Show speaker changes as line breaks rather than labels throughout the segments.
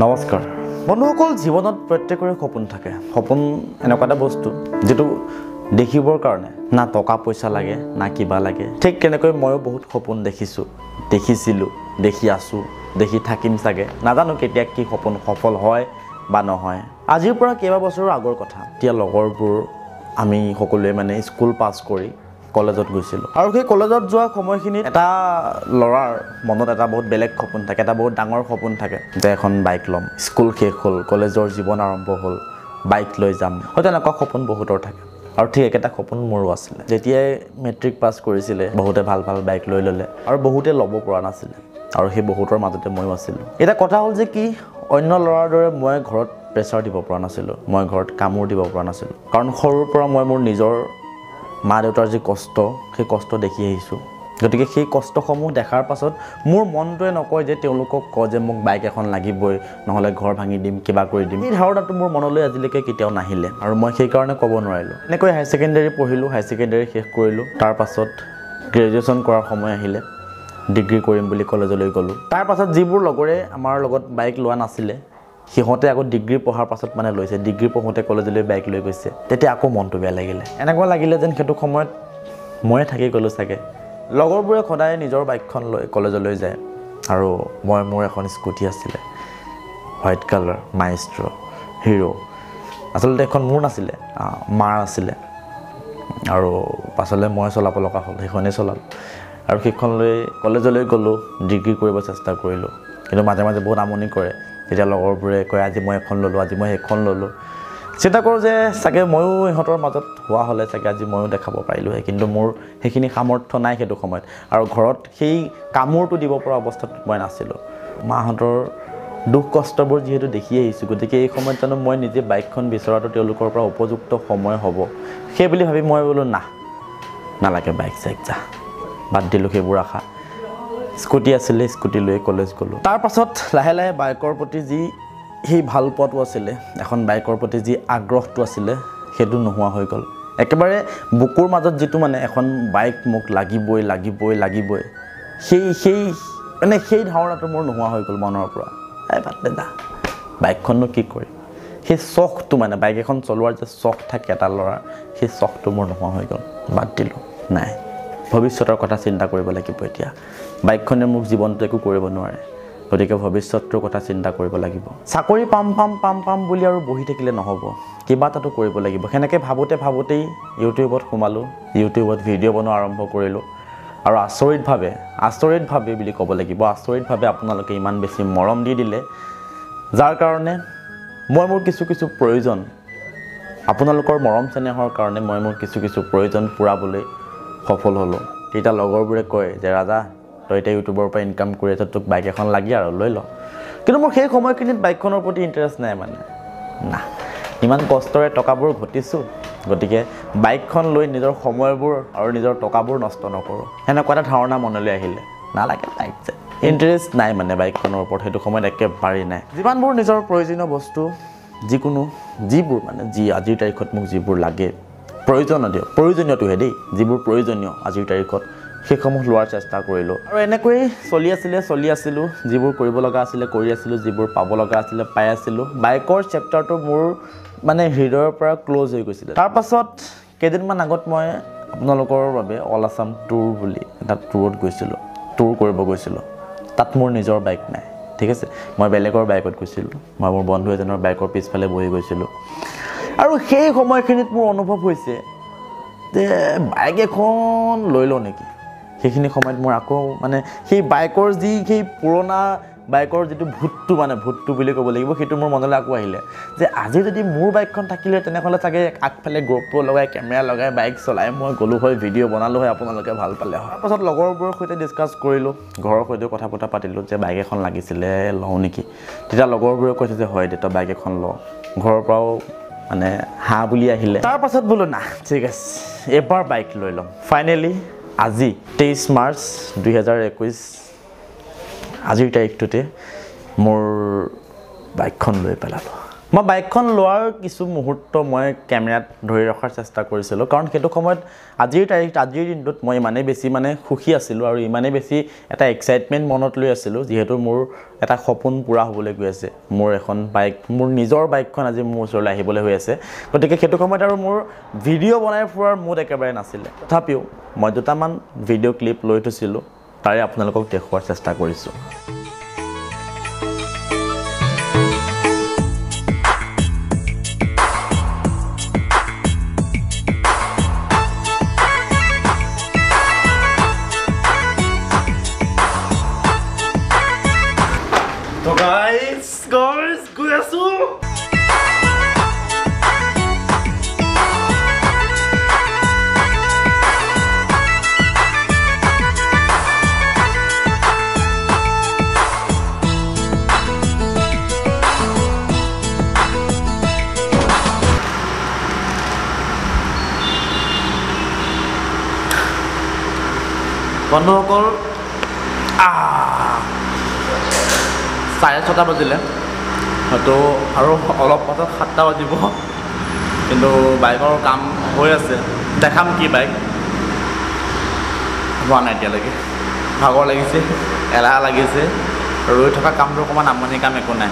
নমস্কাৰ। বন্ধুসকল জীৱনত প্ৰত্যেকৰে সপোন থাকে। সপোন এনেকুৱা এটা বস্তু যিটো দেখিবৰ কাৰণে না টকা পইচা লাগে না কিবা লাগে। ঠিক তেনেকৈ ময়ো বহুত সপোন দেখিছোঁ দেখিছিলোঁ দেখি আছোঁ দেখি থাকিম চাগে। নাজানো কেতিয়া কি সপোন সফল হয় বা নহয়। আজিৰ পৰা কেইবা বছৰৰ আগৰ কথা। এতিয়া লগৰবোৰ আমি সকলোৱে মানে স্কুল পাছ কৰি কলেজত গৈছিলোঁ। আৰু সেই কলেজত যোৱা সময়খিনিত এটা ল'ৰাৰ মনত এটা বহুত বেলেগ সপোন থাকে এটা বহুত ডাঙৰ সপোন থাকে যে এখন বাইক ল'ম স্কুল শেষ হ'ল কলেজৰ জীৱন আৰম্ভ হ'ল বাইক লৈ যাম। হয়তো এনেকুৱা সপোন বহুতৰ থাকে। আৰু ঠিক একেটা সপোন মোৰো আছিলে। যেতিয়াই মেট্ৰিক পাছ কৰিছিলে বহুতে ভাল ভাল বাইক লৈ ল'লে আৰু বহুতে ল'ব পৰা নাছিলে। আৰু সেই বহুতৰ মাজতে ময়ো আছিলোঁ। এতিয়া কথা হ'ল যে কি অন্য ল'ৰাৰ দৰে মই ঘৰত প্ৰেছাৰ দিব পৰা নাছিলোঁ মই ঘৰত কামোৰ দিব পৰা নাছিলোঁ। কাৰণ সৰুৰ পৰা মই মোৰ নিজৰ মা দেউতাৰ যি কষ্ট সেই কষ্ট দেখি আহিছোঁ। গতিকে সেই কষ্টসমূহ দেখাৰ পাছত মোৰ মনটোৱে নকয় যে তেওঁলোকক কয় যে মোক বাইক এখন লাগিবই নহ'লে ঘৰ ভাঙি দিম কিবা কৰি দিম। এই ধাৰণাটো মোৰ মনলৈ আজিলৈকে কেতিয়াও নাহিলে আৰু মই সেইকাৰণে ক'ব নোৱাৰিলোঁ। এনেকৈ হায়াৰ ছেকেণ্ডেৰী পঢ়িলোঁ হায়াৰ ছেকেণ্ডেৰী শেষ কৰিলোঁ। তাৰ পাছত গ্ৰেজুৱেশ্যন কৰাৰ সময় আহিলে ডিগ্ৰী কৰিম বুলি কলেজলৈ গ'লোঁ। তাৰ পাছত যিবোৰ লগৰে আমাৰ লগত বাইক লোৱা নাছিলে সিহঁতে আকৌ ডিগ্ৰী পঢ়াৰ পাছত মানে লৈছে ডিগ্ৰী পঢ়োঁতে কলেজলৈ বাইক লৈ গৈছে। তেতিয়া আকৌ মনটো বেয়া লাগিলে। এনেকুৱা লাগিলে যেন সেইটো সময়ত ময়ে থাকি গ'লোঁ চাগে। লগৰবোৰে সদায় নিজৰ বাইকখন লৈ কলেজলৈ যায় আৰু মই মোৰ এখন স্কুটি আছিলে হোৱাইট কালাৰ মাইষ্ট্ৰ হিৰ' আচলতে এখন মোৰ নাছিলে মাৰ আছিলে। আৰু পাছলৈ মই চলাব লগা হ'ল সেইখনেই চলালোঁ। আৰু সেইখন লৈ কলেজলৈ গ'লোঁ ডিগ্ৰী কৰিব চেষ্টা কৰিলোঁ। কিন্তু মাজে মাজে বহুত আমনি কৰে। তেতিয়া লগৰবোৰে কয় আজি মই এখন ল'লোঁ আজি মই সেইখন ল'লোঁ। চিন্তা কৰোঁ যে চাগে ময়ো ইহঁতৰ মাজত হোৱা হ'লে চাগে আজি ময়ো দেখাব পাৰিলোঁহে। কিন্তু মোৰ সেইখিনি সামৰ্থ্য নাই সেইটো সময়ত। আৰু ঘৰত সেই কামোৰটো দিব পৰা অৱস্থাত মই নাছিলোঁ। মাহঁতৰ দুখ কষ্টবোৰ যিহেতু দেখি আহিছোঁ। গতিকে এই সময়ত জানো মই নিজে বাইকখন বিচৰাটো তেওঁলোকৰ পৰা উপযুক্ত সময় হ'ব। সেই বুলি ভাবি মই বোলো না নালাগে বাইক চাইক যা। বাদ দিলোঁ সেইবোৰ আশা। স্কুটি আছিলে স্কুটি লৈ কলেজ গ'লোঁ। তাৰ পাছত লাহে লাহে বাইকৰ প্ৰতি যি সেই ভাল পোৱাটো আছিলে এখন বাইকৰ প্ৰতি যি আগ্ৰহটো আছিলে সেইটো নোহোৱা হৈ গ'ল। একেবাৰে বুকুৰ মাজত যিটো মানে এখন বাইক মোক লাগিবই লাগিবই লাগিবই সেই সেই মানে সেই ধাৰণাটো মোৰ নোহোৱা হৈ গ'ল মনৰ পৰা। এই বাদ দে দা বাইকখননো কি কৰিম? সেই চখটো মানে বাইক এখন চলোৱাৰ যে চখ থাকে এটা ল'ৰাৰ সেই চখটো মোৰ নোহোৱা হৈ গ'ল বাদ দিলোঁ নাই। ভৱিষ্যতৰ কথা চিন্তা কৰিব লাগিব এতিয়া। বাইকখনে মোক জীৱনটো একো কৰিব নোৱাৰে। গতিকে ভৱিষ্যতটোৰ কথা চিন্তা কৰিব লাগিব। চাকৰি পাম পাম পাম পাম বুলি আৰু বহি থাকিলে নহ'ব। কিবা এটাতো কৰিব লাগিব। সেনেকৈ ভাবোঁতে ভাবোঁতেই ইউটিউবত সোমালোঁ ইউটিউবত ভিডিঅ' বনোৱা আৰম্ভ কৰিলোঁ। আৰু আচৰিতভাৱে আচৰিতভাৱে বুলি ক'ব লাগিব আচৰিতভাৱে আপোনালোকে ইমান বেছি মৰম দি দিলে। যাৰ কাৰণে মই মোৰ কিছু কিছু প্ৰয়োজন আপোনালোকৰ মৰম চেনেহৰ কাৰণে মই মোৰ কিছু কিছু প্ৰয়োজন পূৰাবলৈ সফল হ'লোঁ। তেতিয়া লগৰবোৰে কয় যে ৰাজা তই এতিয়া ইউটিউবৰ পৰা ইনকাম কৰি আছ তোক বাইক এখন লাগে আৰু লৈ ল। কিন্তু মোৰ সেই সময়খিনিত বাইকখনৰ প্ৰতি ইণ্টাৰেষ্ট নাই মানে। না ইমান কষ্টৰে টকাবোৰ ঘটিছোঁ। গতিকে বাইকখন লৈ নিজৰ সময়বোৰ আৰু নিজৰ টকাবোৰ নষ্ট নকৰোঁ। সেনেকুৱা এটা ধাৰণা মনলৈ আহিলে। নালাগে বাইক যে। ইণ্টাৰেষ্ট নাই মানে বাইকখনৰ ওপৰত। সেইটো সময়ত একেবাৰেই নাই। যিমানবোৰ নিজৰ প্ৰয়োজনীয় বস্তু যিকোনো যিবোৰ মানে যি আজিৰ তাৰিখত মোক যিবোৰ লাগে প্ৰয়োজনীয় দিয়ক। প্ৰয়োজনীয়টোহে দেই। যিবোৰ প্ৰয়োজনীয় আজিৰ তাৰিখত সেইসমূহ লোৱাৰ চেষ্টা কৰিলোঁ। আৰু এনেকৈয়ে চলি আছিলে চলি আছিলোঁ যিবোৰ কৰিব লগা আছিলে কৰি আছিলোঁ যিবোৰ পাব লগা আছিলে পাই আছিলোঁ। বাইকৰ চেপ্টাৰটো মোৰ মানে হৃদয়ৰ পৰা ক্ল'জ হৈ গৈছিলে। তাৰপাছত কেইদিনমান আগত মই আপোনালোকৰ বাবে অল আছাম টুৰ বুলি এটা টুৰত গৈছিলোঁ টুৰ কৰিব গৈছিলোঁ। তাত মোৰ নিজৰ বাইক নাই ঠিক আছে? মই বেলেগৰ বাইকত গৈছিলোঁ মই মোৰ বন্ধু এজনৰ বাইকৰ পিছফালে বহি গৈছিলোঁ। আৰু সেই সময়খিনিত মোৰ অনুভৱ হৈছে যে বাইক এখন লৈ লওঁ নেকি? সেইখিনি সময়ত মোৰ আকৌ মানে সেই বাইকৰ যি সেই পুৰণা বাইকৰ যিটো ভূতটো মানে ভূতটো বুলি ক'ব লাগিব সেইটো মোৰ মনলৈ আকৌ আহিলে। যে আজি যদি মোৰ বাইকখন থাকিলে তেনেহ'লে চাগে আগফালে গ্ৰ'প্ৰ লগাই কেমেৰা লগাই বাইক চলাই মই গ'লোঁ হয় ভিডিঅ' বনালোঁ হয় আপোনালোকে ভাল পালে হয়। তাৰপাছত লগৰবোৰৰ সৈতে ডিছকাছ কৰিলোঁ ঘৰৰ সৈতেও কথা পতা পাতিলোঁ যে বাইক এখন লাগিছিলে লওঁ নেকি? তেতিয়া লগৰবোৰে কৈছে যে হয় দেউতা বাইক এখন লওঁ ঘৰৰ পৰাও মানে হাঁহ বুলি আহিলে। তাৰপাছত বোলো না ঠিক আছে এবাৰ বাইক লৈ ল'ম। ফাইনেলি আজি তেইছ মাৰ্চ দুহেজাৰ একৈছ আজিৰ তাৰিখটোতে মোৰ বাইকখন লৈ পেলালোঁ। মই বাইকখন লোৱাৰ কিছু মুহূৰ্ত মই কেমেৰাত ধৰি ৰখাৰ চেষ্টা কৰিছিলোঁ কাৰণ সেইটো সময়ত আজিৰ তাৰিখ আজিৰ দিনটোত মই ইমানেই বেছি মানে সুখী আছিলোঁ আৰু ইমানেই বেছি এটা এক্সাইটমেণ্ট মনত লৈ আছিলোঁ যিহেতু মোৰ এটা সপোন পূৰা হ'বলৈ গৈ আছে। মোৰ এখন বাইক মোৰ নিজৰ বাইকখন আজি মোৰ ওচৰলৈ আহিবলৈ হৈ আছে। গতিকে সেইটো সময়ত আৰু মোৰ ভিডিঅ' বনাই ফুৰাৰ মুড একেবাৰে নাছিলে। তথাপিও মই দুটামান ভিডিঅ' ক্লিপ লৈ থৈছিলোঁ তাৰে আপোনালোকক দেখুওৱাৰ চেষ্টা কৰিছোঁ। বন্ধুসকল চাৰে ছটা বাজিলে। হয়তো আৰু অলপ পাছত সাতটা বাজিব। কিন্তু বাইকৰ কাম হৈ আছে। দেখাম কি বাইক। হোৱা নাই এতিয়ালৈকে। ভাগৰ লাগিছে এলাহ লাগিছে। ৰৈ থকা কামটো অকণমান আমনি কাম একো নাই।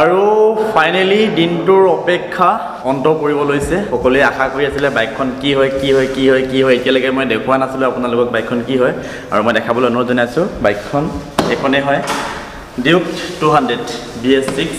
আৰু ফাইনেলি দিনটোৰ অপেক্ষা অন্ত পৰিব লৈছে। সকলোৱে আশা কৰি আছিলে বাইকখন কি হয় কি হয় কি হয় কি হয় এতিয়ালৈকে মই দেখুওৱা নাছিলোঁ আপোনালোকক বাইকখন কি হয় আৰু মই দেখাবলৈ অনুৰোধ জনাইছোঁ। বাইকখন এইখনেই হয়। Duke two hundred B S six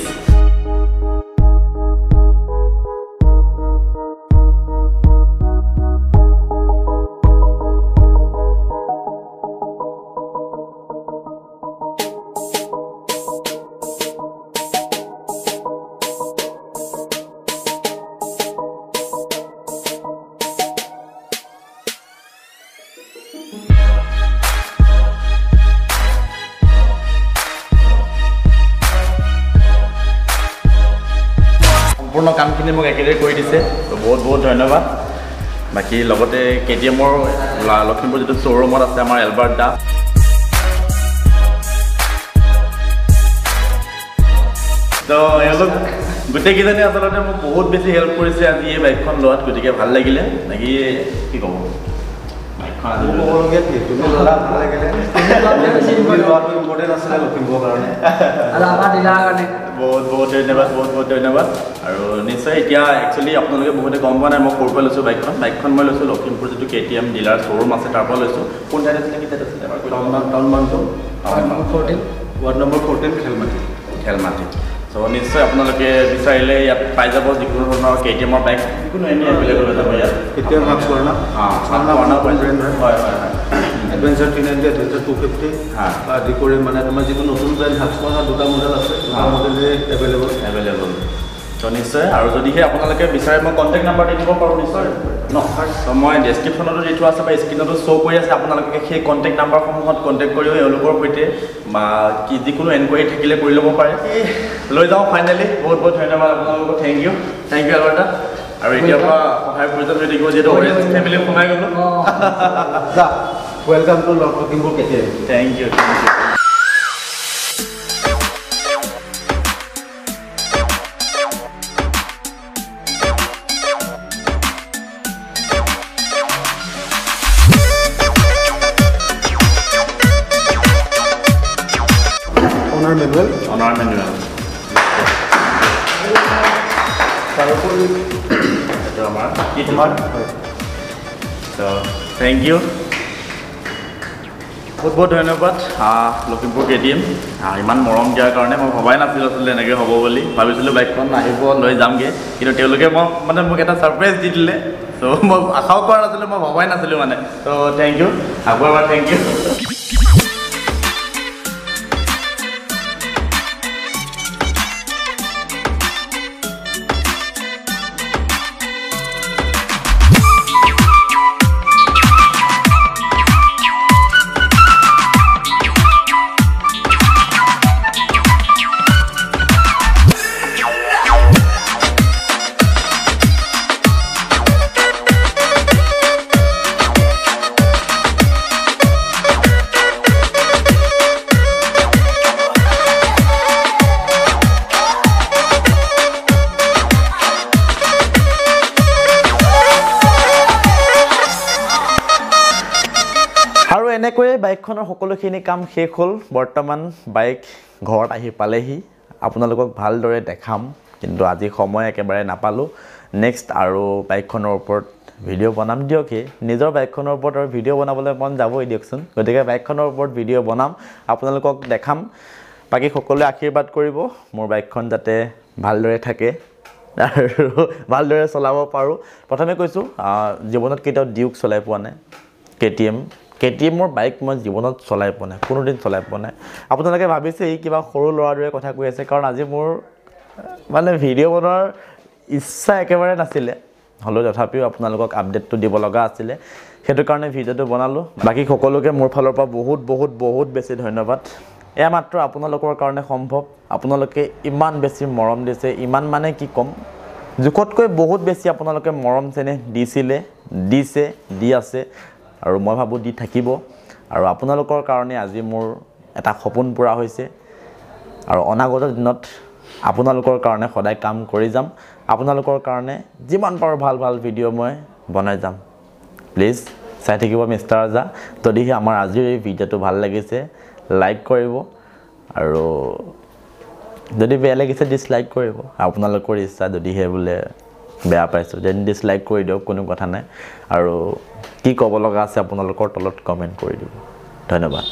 কামখিনি মোক একেলগে কৰি দিছে। তো বহুত বহুত ধন্যবাদ। বাকী লগতে কে টি এমৰ লখিমপুৰ যিটো শ্ব'ৰুমত আছে আমাৰ এলবাৰ্ট দা। তো এওঁলোক গোটেইকেইজনে আচলতে মোক বহুত বেছি হেল্প কৰিছে আজি এই বাইকখন লোৱাত গতিকে ভাল লাগিলে। বাকী কি ক'ব?
ক'বলগীয়া কি তুমি ল'লা ভাল লাগিলে তুমি লোৱাটো ইম্পৰ্টেণ্ট আছিলে লখিমপুৰৰ কাৰণে
আৰু আমাৰ ডিলাৰ কাৰণে
বহুত বহুত ধন্যবাদ বহুত বহুত ধন্যবাদ। আৰু নিশ্চয় এতিয়া একচুৱেলি আপোনালোকে বহুতে গম পোৱা নাই মই ক'ৰ পৰা লৈছোঁ বাইকখন? বাইকখন মই লৈছোঁ লখিমপুৰ যিটো K T M dealer showroom আছে তাৰ পৰা লৈছোঁ। কোন ঠাইত আছিলে কি ঠাইত আছিলে।
Town town
fourteen
ward number fourteen Khelmati.
Khelmati. So' নিশ্চয় আপোনালোকে বিচাৰিলে ইয়াত পাই যাব যিকোনো ধৰণৰ কে টি এমৰ বাইক যিকোনো এনেই এভেইলেবল হৈ যাব ইয়াত।
ব্ৰেণ্ড হয়
হয় হয়।
Adventure three ninety Adventure two fifty. আদি কৰি মানে তোমাৰ যিটো নতুন ব্ৰেণ্ড হাক্সমানৰ দুটা মডেল আছে দুটা। মডেলেই এভেইলেবল
এভেইলেবল নিশ্চয়। আৰু যদিহে আপোনালোকে বিচাৰে মই কণ্টেক্ট নাম্বাৰ দি দিব পাৰোঁ নিশ্চয়। ন? ত' মই ডেছক্ৰিপশ্যনতো দি থোৱা আছে বা স্ক্ৰীণতো শ্ব' কৰি আছে আপোনালোকে সেই কণ্টেক্ট নাম্বাৰসমূহত কণ্টেক্ট কৰিও এওঁলোকৰ সৈতে বা কি যিকোনো এনকুৱাৰী থাকিলে কৰি ল'ব পাৰে। লৈ যাওঁ ফাইনেলি বহুত বহুত ধন্যবাদ আপোনালোকক। Thank you thank you Alberta আৰু এতিয়াৰ পৰা সহায় প্ৰয়োজন হৈ থাকিব যিহেতু অৰেঞ্জ ফেমিলি সোমাই গ'লোঁ।
ৱেলকাম টু লখিমপুৰ কেতিয়া
থেংক ইউ থেংক ইউ
তাৰোপৰি
এইটো আমাৰ কি
তোমাৰ
তোমাৰ তো থেংক ইউ বহুত বহুত ধন্যবাদ আহ, লখিমপুৰ কে টি এম ইমান মৰম দিয়াৰ কাৰণে মই ভবাই নাছিলোঁ আচলতে এনেকৈ হ'ব বুলি। ভাবিছিলোঁ বাইকখন আহিব লৈ যামগৈ। কিন্তু তেওঁলোকে মই মানে মোক এটা ছাৰপ্ৰাইজ দি দিলে। ত' মই আশাও কৰা নাছিলোঁ মই ভবাই নাছিলোঁ মানে। ত' থেংক ইউ আকৌ এবাৰ থেংক ইউ এনেকৈয়ে বাইকখনৰ সকলোখিনি কাম শেষ হ'ল। বৰ্তমান বাইক ঘৰত আহি পালেহি। আপোনালোকক ভালদৰে দেখাম কিন্তু আজি সময় একেবাৰে নাপালোঁ। নেক্সট আৰু বাইকখনৰ ওপৰত ভিডিঅ' বনাম। দিয়কেই নিজৰ বাইকখনৰ ওপৰত আৰু ভিডিঅ' বনাবলৈ মন যাবই দিয়কচোন। গতিকে বাইকখনৰ ওপৰত ভিডিঅ' বনাম আপোনালোকক দেখাম। বাকী সকলোৱে আশীৰ্বাদ কৰিব মোৰ বাইকখন যাতে ভালদৰে থাকে আৰু ভালদৰে চলাব পাৰোঁ। প্ৰথমে কৈছোঁ জীৱনত কেতিয়াও ডিউক চলাই পোৱা নাই। K T M K T এমৰ বাইক মই জীৱনত চলাই পোৱা নাই কোনোদিন চলাই পোৱা নাই। আপোনালোকে ভাবিছে ই কিবা সৰু দৰে কথা কৈ আছে কাৰণ আজি মোৰ মানে ভিডিঅ' বনোৱাৰ ইচ্ছা একেবাৰে নাছিলে। হ'লেও তথাপিও আপোনালোকক আপডেটটো দিব লগা আছিলে। সেইটো কাৰণে ভিডিঅ'টো বনালোঁ। বাকী সকলোকে মোৰ ফালৰ পৰা বহুত বহুত বহুত বেছি ধন্যবাদ। এয়া মাত্ৰ আপোনালোকৰ কাৰণে সম্ভৱ। আপোনালোকে ইমান বেছি মৰম দিছে ইমান মানে কি ক'ম? জোখতকৈ বহুত বেছি আপোনালোকে মৰম চেনেহ দিছিলে দিছে দি আছে। আৰু মই ভাবোঁ দি থাকিব। আৰু আপোনালোকৰ কাৰণে আজি মোৰ এটা সপোন পূৰা হৈছে। আৰু অনাগত দিনত আপোনালোকৰ কাৰণে সদায় কাম কৰি যাম। আপোনালোকৰ কাৰণে যিমান পাৰোঁ ভাল ভাল ভিডিঅ' মই বনাই যাম। প্লিজ চাই থাকিব মিষ্টাৰ ৰাজা যদিহে আমাৰ আজিৰ এই ভিডিঅ'টো ভাল লাগিছে লাইক কৰিব। আৰু যদি বেয়া লাগিছে ডিছলাইক কৰিব। আপোনালোকৰ ইচ্ছা যদিহে বোলে বেয়া পাইছোঁ। দেন ডিছলাইক কৰি দিয়ক কোনো কথা নাই। আৰু কি ক'ব লগা আছে আপোনালোকৰ তলত কমেণ্ট কৰি দিব। ধন্যবাদ।